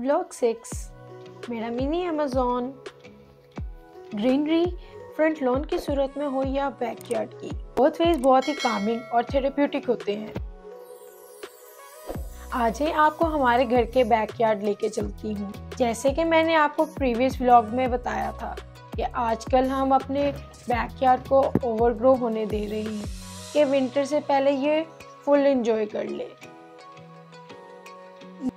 Vlog six मेरा mini Amazon greenery front lawn की सूरत में हो या बैकयार्ड की? बोथ वेज बहुत ही कामिंग और थेरेप्यूटिक होते हैं। आज ही आपको हमारे घर के बैकयार्ड लेके चलती हूँ। जैसे कि मैंने आपको प्रीवियस व्लॉग में बताया था कि आजकल हम अपने बैकयार्ड को ओवरग्रो होने दे रहे हैं कि विंटर से पहले ये फुल एंजॉय कर ले।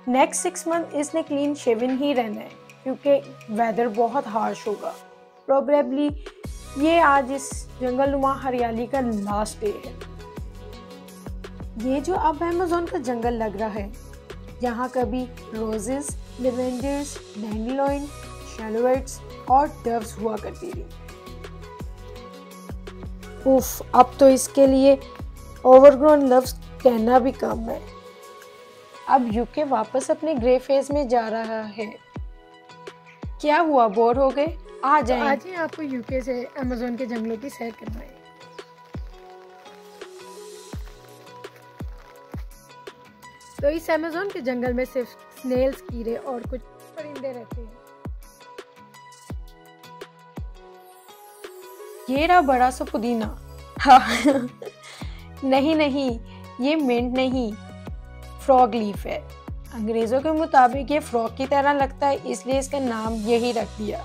नेक्स्ट सिक्स मंथ इसने क्लीन शेविन ही रहना है, क्योंकि वेदर बहुत हार्श होगा। प्रोबेबली ये आज इस जंगल नुमा हरियाली का लास्ट डे है। ये जो अब अमेजोन का जंगल लग रहा है, यहाँ कभी रोजेस लिवेंडर्स डैंडलॉइन शेलोवेट्स और डव्स हुआ करती थी। उफ अब तो इसके लिए ओवरग्रोन लव्स कहना भी कम है। अब यूके वापस अपने ग्रे फ़ेज़ में जा रहा है। क्या हुआ? बोर हो गए? आ तो आज ही आपको यूके से अमेजोन के जंगलों की सैर करवाएँ। तो इस अमेजोन के जंगल में सिर्फ़ स्नेल्स कीड़े और कुछ परिंदे रहते हैं। ये रहा बड़ा सा पुदीना। हाँ। नहीं नहीं ये मिंट नहीं। फ्रॉग लीफ है। अंग्रेज़ों के मुताबिक ये फ्रॉग की तरह लगता है, इसलिए इसका नाम यही रख दिया।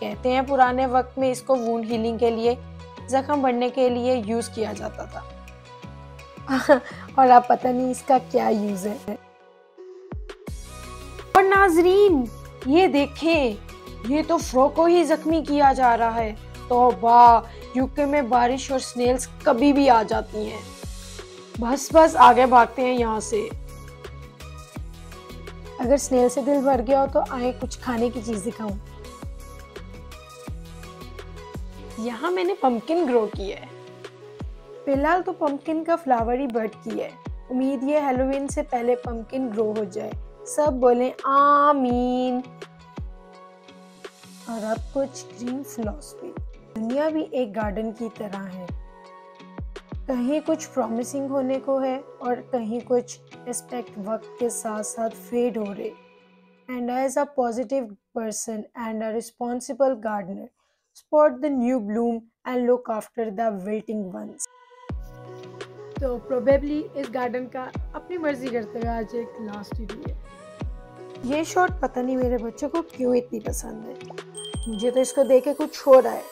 कहते हैं पुराने वक्त में इसको वूंड हीलिंग के लिए, जख्म बढ़ने के लिए यूज़ किया जाता था। और अब पता नहीं इसका क्या यूज़ है। और नाजरीन, ये देखें, ये तो फ्रॉग को ही जख्मी किया जा रहा है। तो वाह यूके में बारिश और स्नेल्स कभी भी आ जाती हैं। बस बस आगे भागते हैं यहाँ से। अगर स्नेल से दिल भर गया हो तो आए कुछ खाने की चीज़ दिखाऊँ। यहाँ मैंने पंपकिन ग्रो की है। फ़िलहाल तो पंपकिन का फ्लावर ही बर्ड की है। उम्मीद ये हेलोवीन से पहले पंपकिन ग्रो हो जाए। सब बोले आमीन। और अब कुछ ग्रीन फिलोसफी दुनिया भी एक गार्डन की तरह है। कहीं कुछ प्रॉमिसिंग होने को है और कहीं कुछ एस्पेक्ट वक्त के साथ साथ फेड हो रहे। And as a positive person and a responsible gardener spot the new bloom and look after the wilting ones. तो प्रोबेबली इस गार्डन का अपनी मर्ज़ी करते हुए आज एक लास्ट वीडियो है। ये शॉट पता नहीं मेरे बच्चों को क्यों इतनी पसंद है। मुझे तो इसको देख के कुछ हो रहा है।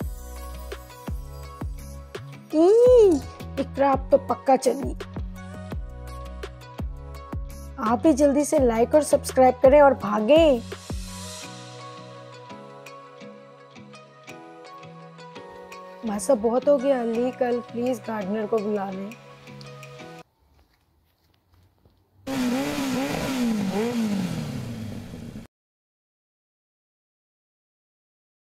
इकरा तो पक्का चली। आप ही जल्दी से लाइक और सब्सक्राइब करें और भागें। बस बहुत हो गया, अली कल प्लीज़ गार्डनर को बुला लें।